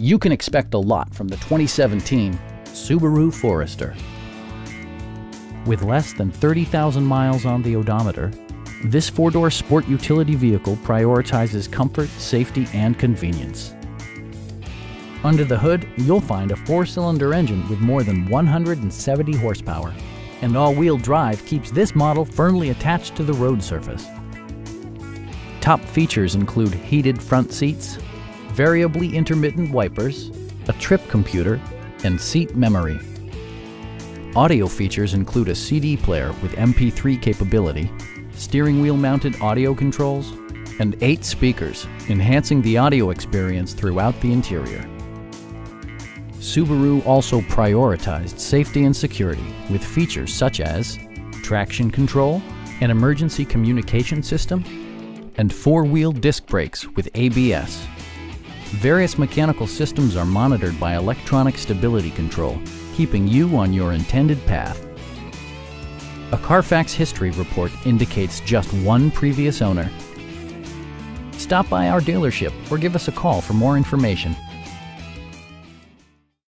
You can expect a lot from the 2017 Subaru Forester. With less than 30,000 miles on the odometer, this four-door sport utility vehicle prioritizes comfort, safety, and convenience. Under the hood, you'll find a four-cylinder engine with more than 170 horsepower, and all-wheel drive keeps this model firmly attached to the road surface. Top features include heated front seats, variably intermittent wipers, a trip computer, and seat memory. Audio features include a CD player with MP3 capability, steering wheel mounted audio controls, and eight speakers, enhancing the audio experience throughout the interior. Subaru also prioritized safety and security with features such as traction control, an emergency communication system, and four-wheel disc brakes with ABS. Various mechanical systems are monitored by electronic stability control, keeping you on your intended path. A Carfax history report indicates just one previous owner. Stop by our dealership or give us a call for more information.